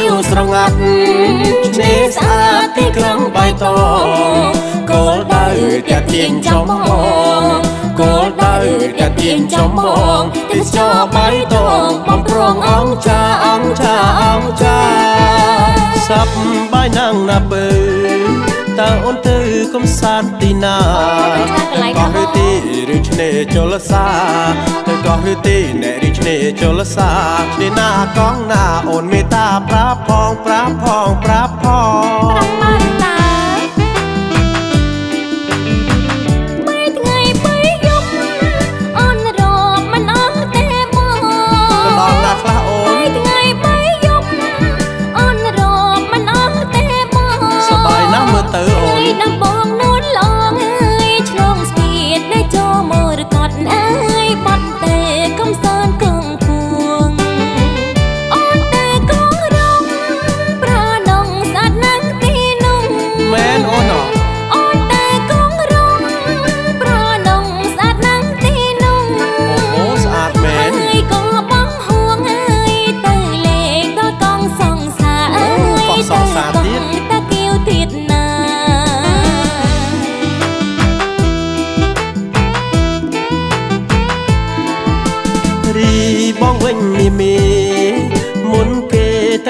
ងាត់ឆ្នេរស្អាតទីក្រុងបៃតងគោលដៅតាទៀងចំបងគោលដៅតាទៀងចំបងទេសចរបៃតងបំប្រងអង្គចាអង្គចាអង្គចាសັບបាយណាំងណាបើតើអូនទៅកំសាន្តទីណាកោះឬទីឬ ឆ្នេរចលសាទៅកោះឬទីអ្នកឬឆ្នេរចលសាឆ្នេរណាកងណាអូនមេត្តាប្រាប់ផងប្រាប់ផងប្រាប់ផង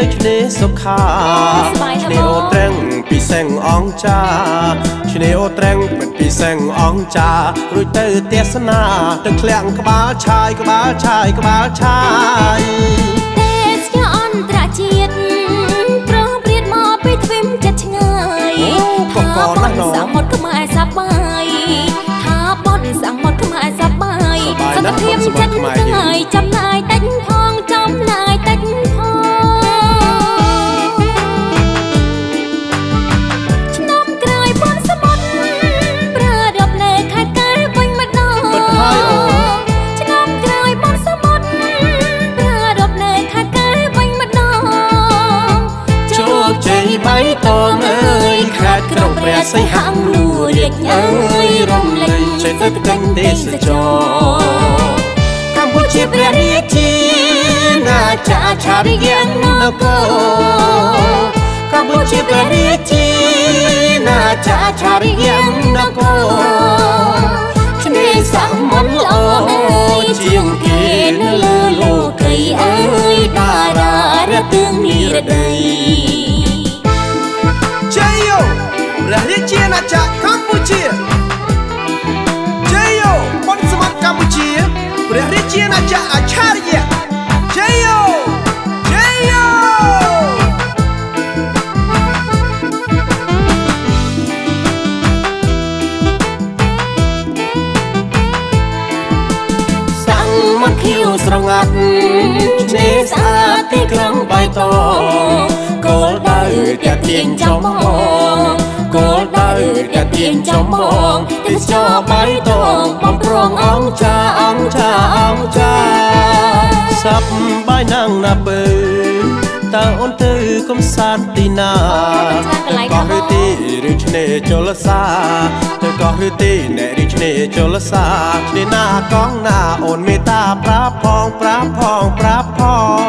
ទៅឆ្នេរសុខាឆ្នេរអូត្រែងពីសែងអងចាឆ្នេរអូត្រែងពិតពីសែងអងចារួចទៅទេសនាទៅក្លាក់ក្បាលឆាយក្បាលឆាយក្បាលឆាយទេសចរអន្តរជាតិ សីហនុរាជអើយរំលេងសេដ្ឋកិច្ចទេសចរកម្ពុជាព្រះរាជាណាចអាចារ្យនគរកម្ពុជាព្រះរាជាណាចអាចារ្យនគរឆ្នេរសមុទ្រល្អជាងគេនៅលើលោកីអើយតារារទាំងនិរដី ចក្រកម្ពុជាជ័យយោបុណ្យសមត្ថកម្ពុជាព្រះរាជាណាចក្រអច្ឆរិយៈជ័យយោជ័យយោសាំងមកខៀវស្រងាត់ឆ្នេរស្អាតទីក្រុងបៃតងគោលដៅតាទៀងចំបងគោលដៅ តាទៀងចំបងទេសចរបៃតងបំប្រងអង្គចាអង្គចាអង្គចាសັບបាយណាំងណាបើតើអូនទៅកំសាន្តទីណាទៅកោះឬទីឬឆ្នេរចលសាទៅកោះឬទីអ្នកឬឆ្នេរចលសាឆ្នេរណាកងណាអូនមេត្តាប្រាប់ផងប្រាប់ផងប្រាប់ផង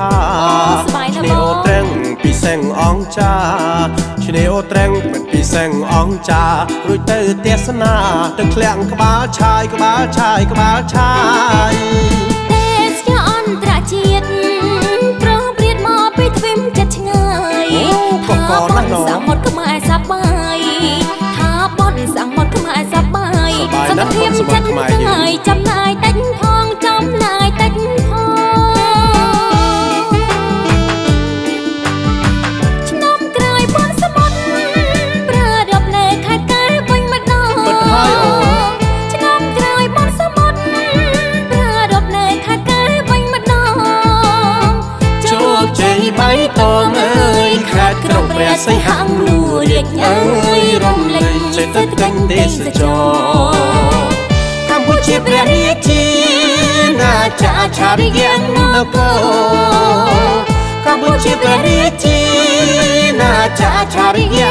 ថាឆ្នៀវត្រឹងពីសែងអងចាឆ្នៀវត្រឹងពីសែងអងចារួចទៅទេសនាទឹកធ្លាក់ក្បាលឆាយក្បាលឆាយក្បាលឆាយទេសជាអន្តរជាតិត្រង់ព្រាតមកពីទ្វីបចិត្តឆ្ងាយថាបនសាមុតខ្មែរសប្បាយថាបនសាមុតខ្មែរសប្បាយសុខភាពចិត្តខ្មែរ ព្រះសីហនុរាជអើយរំលេចចេតកិច្ចទេសចរកម្ពុជាព្រះរាជាណាចាឆារិយានគរកម្ពុជាព្រះរាជាណាចាឆារិយា